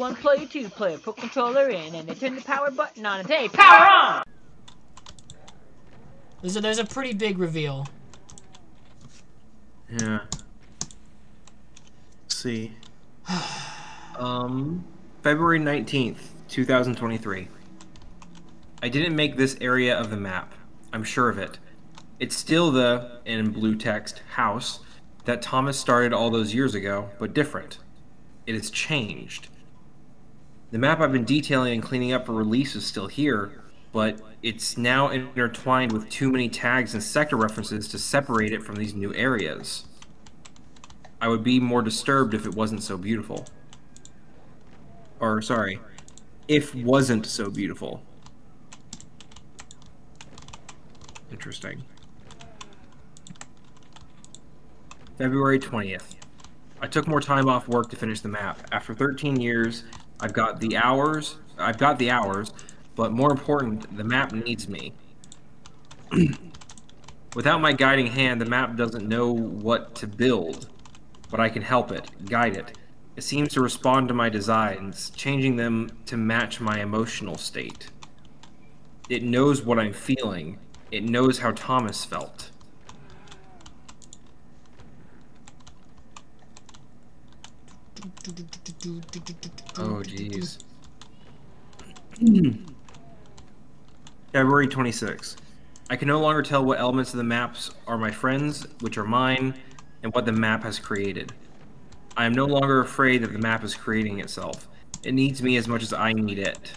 one player, two player, put controller in, and they turn the power button on and say, power on! There's a, there's a pretty big reveal. Yeah. Let's see. um, February 19th, 2023. I didn't make this area of the map. I'm sure of it. It's still the, in blue text, house that Thomas started all those years ago, but different. It has changed. The map I've been detailing and cleaning up for release is still here, but it's now intertwined with too many tags and sector references to separate it from these new areas. I would be more disturbed if it wasn't so beautiful. Or, sorry, if wasn't so beautiful. Interesting. February 20th. I took more time off work to finish the map. After 13 years, I've got the hours, I've got the hours, but more important, the map needs me. Without my guiding hand, the map doesn't know what to build, but I can help it, guide it. It seems to respond to my designs, changing them to match my emotional state. It knows what I'm feeling. It knows how Thomas felt. Oh, jeez. February 26. I can no longer tell what elements of the maps are my friends, which are mine, and what the map has created. I am no longer afraid that the map is creating itself. It needs me as much as I need it.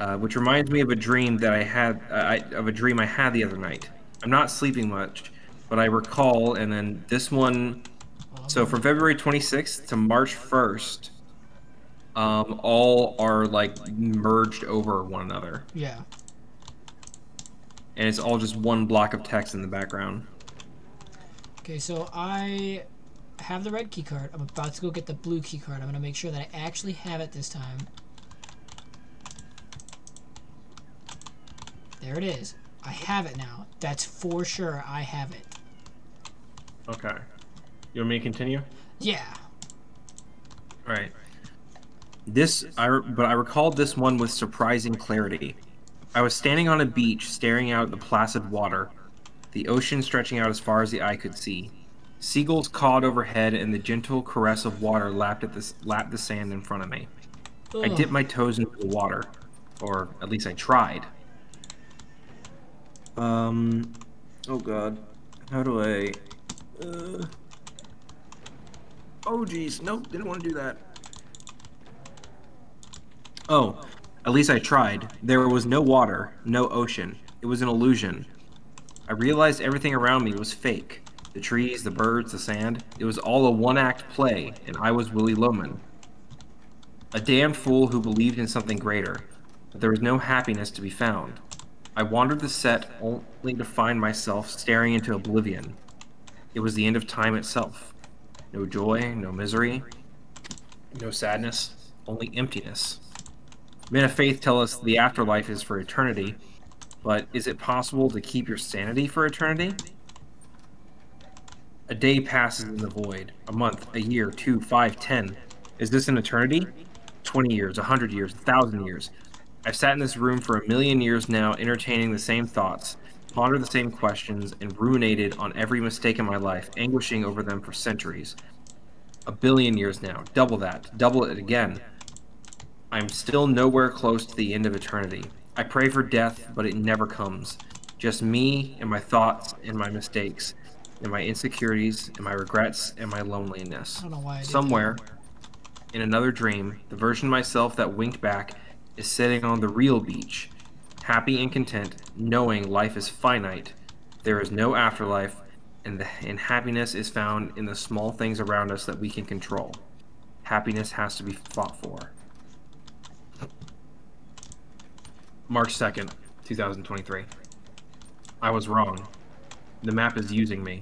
Uh, which reminds me of a dream that I had, uh, I, of a dream I had the other night. I'm not sleeping much, but I recall, and then this one, so from February 26th to March 1st, um, all are like merged over one another. Yeah. And it's all just one block of text in the background. Okay, so I have the red key card. I'm about to go get the blue key card. I'm going to make sure that I actually have it this time. There it is. I have it now. That's for sure I have it. Okay. You want me to continue? Yeah. All right. This, I, but I recalled this one with surprising clarity. I was standing on a beach, staring out at the placid water, the ocean stretching out as far as the eye could see. Seagulls cawed overhead, and the gentle caress of water lapped at the lapped the sand in front of me. Ugh. I dipped my toes into the water, or at least I tried. Um, oh god, how do I? Uh, oh geez, nope, didn't want to do that. Oh, at least I tried. There was no water, no ocean. It was an illusion. I realized everything around me was fake. The trees, the birds, the sand. It was all a one-act play, and I was Willy Loman. A damned fool who believed in something greater, but there was no happiness to be found. I wandered the set only to find myself staring into oblivion. It was the end of time itself. No joy, no misery, no sadness, only emptiness. Men of faith tell us the afterlife is for eternity, but is it possible to keep your sanity for eternity? A day passes in the void, a month, a year, two, five, ten. Is this an eternity? Twenty years, a hundred years, a thousand years. I've sat in this room for a million years now, entertaining the same thoughts, pondered the same questions, and ruminated on every mistake in my life, anguishing over them for centuries. A billion years now, double that, double it again. I'm still nowhere close to the end of eternity. I pray for death, but it never comes. Just me and my thoughts and my mistakes, and my insecurities and my regrets and my loneliness. I don't know why I Somewhere, in another dream, the version of myself that winked back is sitting on the real beach, happy and content, knowing life is finite. There is no afterlife, and, the, and happiness is found in the small things around us that we can control. Happiness has to be fought for. March 2nd, 2023. I was wrong. The map is using me.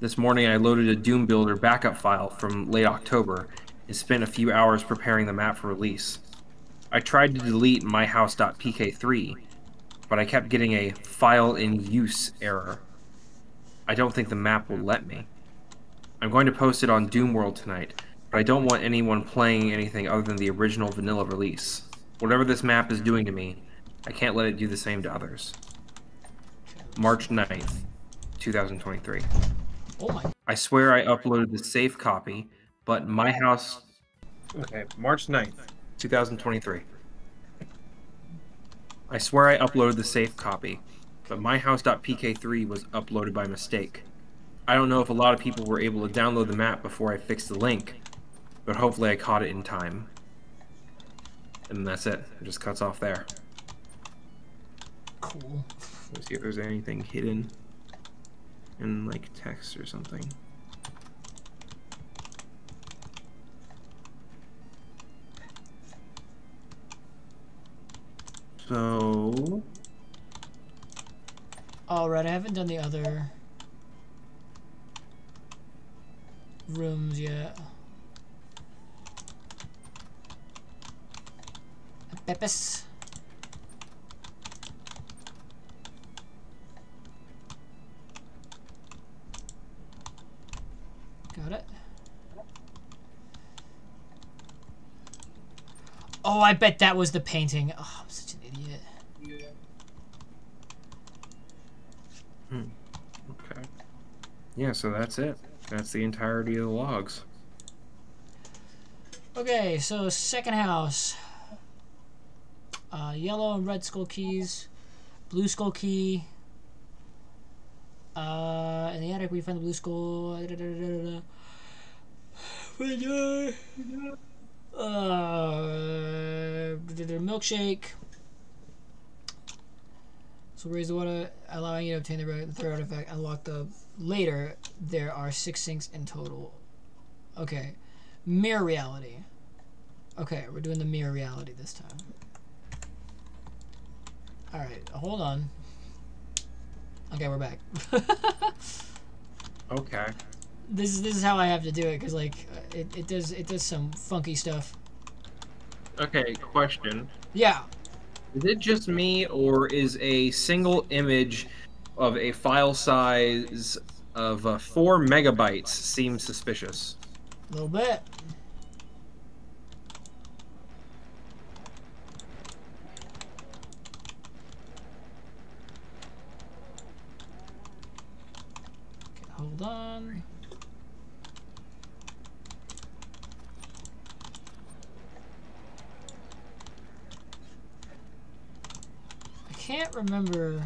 This morning I loaded a Doom Builder backup file from late October and spent a few hours preparing the map for release. I tried to delete myhouse.pk3, but I kept getting a file in use error. I don't think the map will let me. I'm going to post it on Doomworld tonight. but I don't want anyone playing anything other than the original vanilla release. Whatever this map is doing to me, I can't let it do the same to others. March 9th, 2023. Oh my. I swear I uploaded the safe copy, but my house. Okay, March 9th, 2023. I swear I uploaded the safe copy, but myhouse.pk3 was uploaded by mistake. I don't know if a lot of people were able to download the map before I fixed the link, but hopefully I caught it in time. And that's it. It just cuts off there. Cool. Let's see if there's anything hidden in like text or something. So Alright, I haven't done the other rooms yet. Pepis. Got it. Oh, I bet that was the painting. Oh, I'm such an idiot. okay. Yeah, so that's it. That's the entirety of the logs. Okay, so second house. Uh, yellow and red skull keys. Blue skull key. Uh, in the attic we find the blue skull. da, da, da. Uh, milkshake. So raise the water, allowing you to obtain the third artifact. Unlock the later. There are six sinks in total. Okay, mirror reality. Okay, we're doing the mirror reality this time. Alright, hold on. Okay, we're back. Okay. this is this is how I have to do it because like it, it does it does some funky stuff. Okay, question. Yeah. Is it just me, or is a single image of a file size of uh, four megabytes seem suspicious? A little bit. Hold on. Can't remember.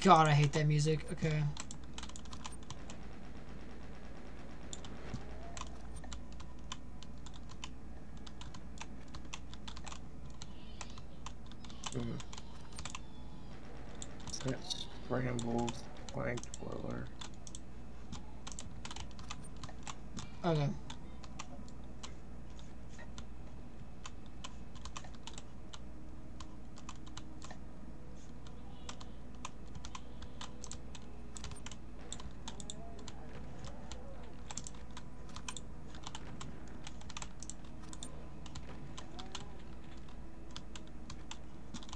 God, I hate that music. Okay. Hmm. That scrambled flag twirler. Okay.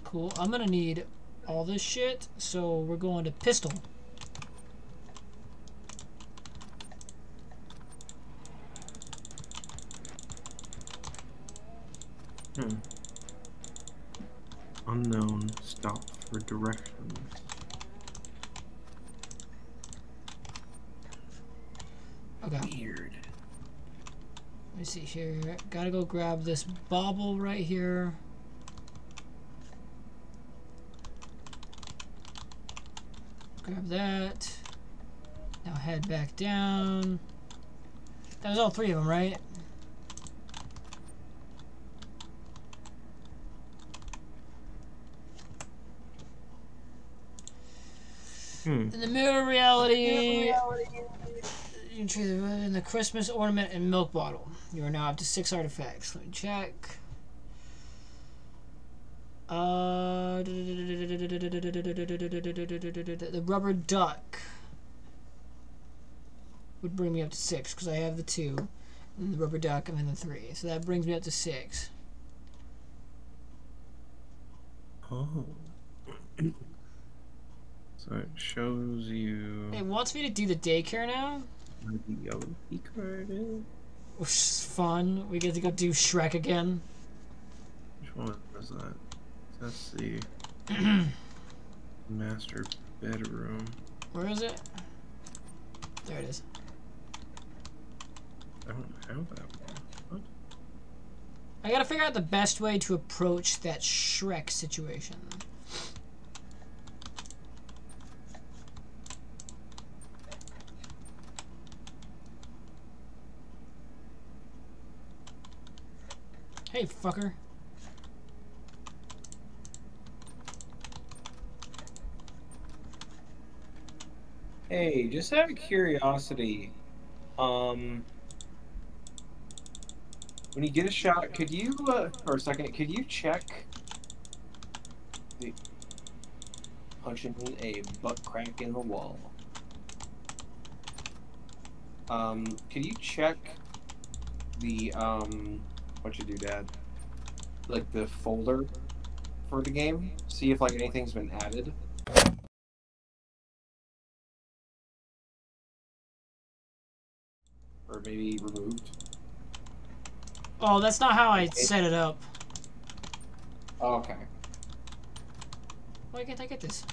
Cool. I'm gonna need all this shit, so we're going to pistol. Hmm. Unknown. Stop for directions. Okay. Weird. Let me see here. Gotta go grab this bauble right here. Grab that. Now head back down. That was all three of them, right? Hmm. In the mirror reality, you choose in the Christmas ornament and milk bottle. You are now up to six artifacts. Let me check. Uh, the rubber duck would bring me up to six because I have the two, and the rubber duck, and then the three. So that brings me up to six. Oh. so it shows you It wants me to do the daycare now, the key card is. which is fun. We get to go do Shrek again. Which one is that? That's the master bedroom. Where is it? There it is. I don't have that one. What? I gotta figure out the best way to approach that Shrek situation. Hey, fucker. Hey, just out of curiosity, um, when you get a shot, could you, uh, for a second, could you check the punching a butt crack in the wall? Um, could you check the, um, what you do, Dad? Like the folder for the game? See if, like, anything's been added? Or maybe removed? Oh, that's not how I set it up. Oh, okay. Why can't I get this?